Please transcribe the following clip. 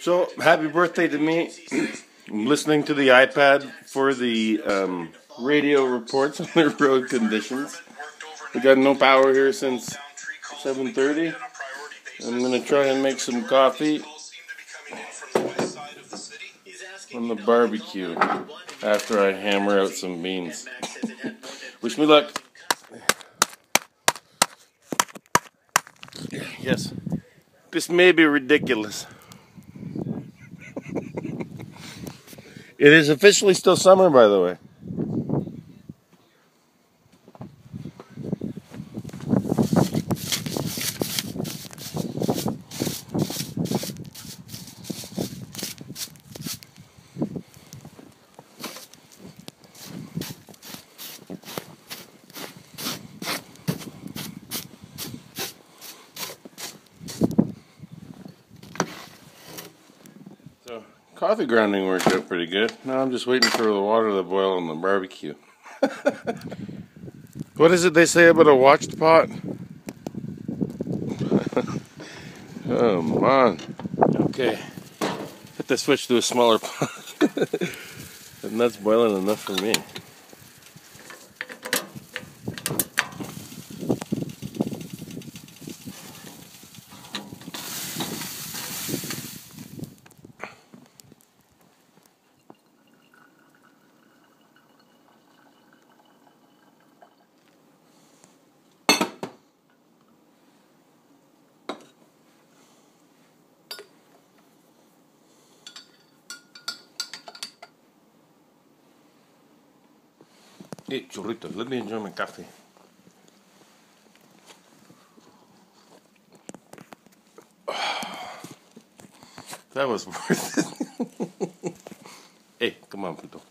So, happy birthday to me. I'm listening to the iPad for the um, radio reports on the road conditions. We got no power here since 7.30. I'm going to try and make some coffee on the barbecue after I hammer out some beans. Wish me luck. Yes. This may be ridiculous. It is officially still summer, by the way. So, coffee grounding worked out pretty good. Now I'm just waiting for the water to boil on the barbecue. what is it they say about a watched pot? oh, man. Okay. Hit the switch to a smaller pot. and that's boiling enough for me. Hey, churritos, let me enjoy my coffee. That was worth it. hey, come on, Pluto.